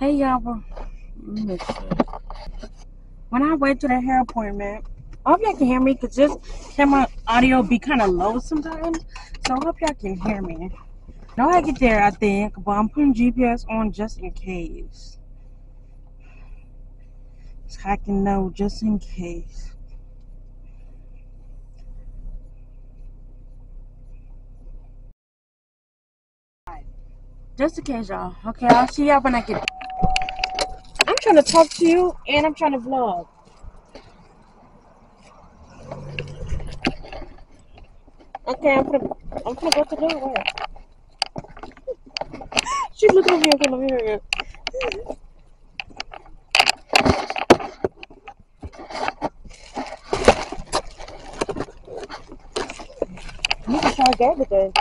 Hey y'all. When I went to the hair appointment, I hope y'all can hear me because this camera audio be kind of low sometimes. So I hope y'all can hear me. Now I get there, I think, but I'm putting GPS on just in case. So I can know just in case. Just in case, y'all. Okay, I'll see y'all when I get. I'm trying to talk to you and I'm trying to vlog. Okay, I'm gonna, I'm gonna go to the door. She's looking at me. Okay, let me hear you. You can charge everything.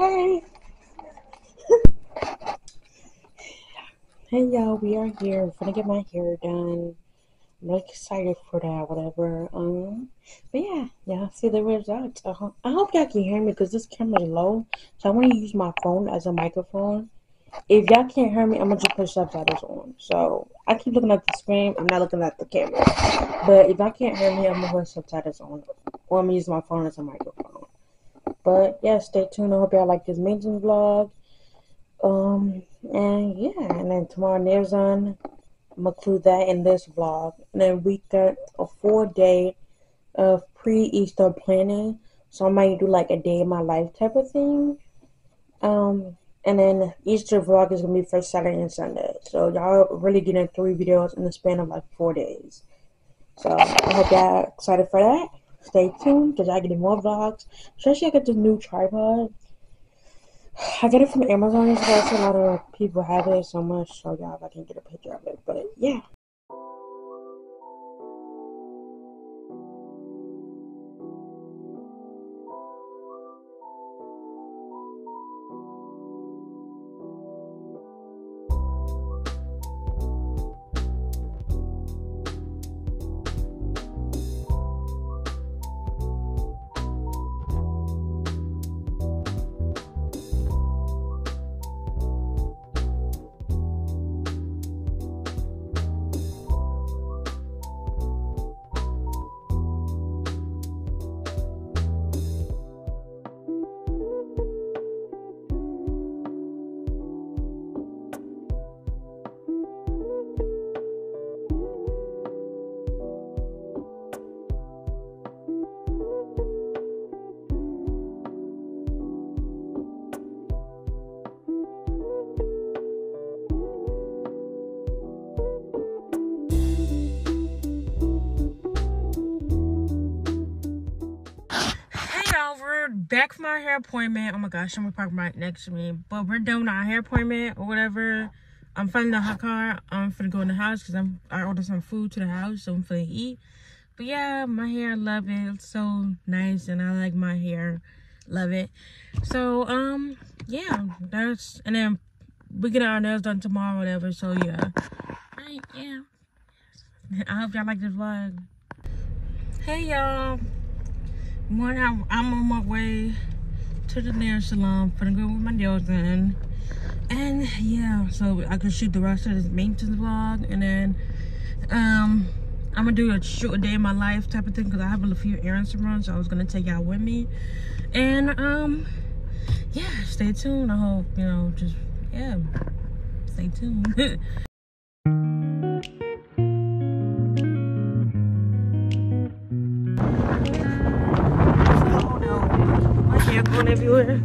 Hey. hey y'all, we are here. I'm gonna get my hair done. I'm really excited for that, whatever. Um, but yeah, yeah, see the results. Uh, I hope y'all can hear me because this camera is low, so I want to use my phone as a microphone. If y'all can't hear me, I'm gonna just put subtitles on. So I keep looking at the screen. I'm not looking at the camera. But if I can't hear me, I'm gonna put subtitles on, or I'm gonna use my phone as a microphone. But yeah, stay tuned. I hope y'all like this maintenance vlog. Um, and yeah, and then tomorrow nails on. I'm gonna include that in this vlog. And then we got a four day of pre Easter planning. So I might do like a day in my life type of thing. Um, and then Easter vlog is gonna be first Saturday and Sunday. So y'all really getting three videos in the span of like four days. So I hope y'all excited for that. Stay tuned because I get more vlogs. Especially I get this new tripod. I get it from Amazon as well, so a lot of people have it so much, so y'all I can get a picture of it. But yeah. Back from our hair appointment. Oh my gosh, someone parked right next to me. But we're done with our hair appointment or whatever. I'm finally the hot car. I'm finna go in the house because I'm I ordered some food to the house, so I'm finna eat. But yeah, my hair, love it. It's so nice and I like my hair. Love it. So um yeah, that's and then we get our nails done tomorrow, whatever. So yeah. Right, yeah. I hope y'all like this vlog. Hey y'all. One, I'm, I'm on my way to the nail salon for to go with my nails done. And yeah, so I can shoot the rest of this maintenance vlog. And then um, I'm gonna do a short day in my life type of thing because I have a few errands to run. So I was gonna take y'all with me. And um, yeah, stay tuned. I hope, you know, just, yeah, stay tuned. hair going everywhere.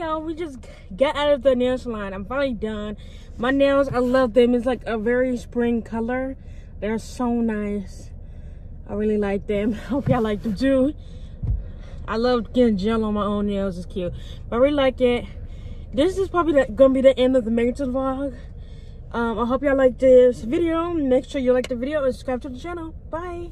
Y'all, we just got out of the nail salon. I'm finally done. My nails, I love them. It's like a very spring color. They're so nice. I really like them. Hope y'all like them too. I love getting gel on my own nails. It's cute. But I really like it. This is probably the, gonna be the end of the maintenance vlog. Um, I hope y'all like this video. Make sure you like the video and subscribe to the channel. Bye.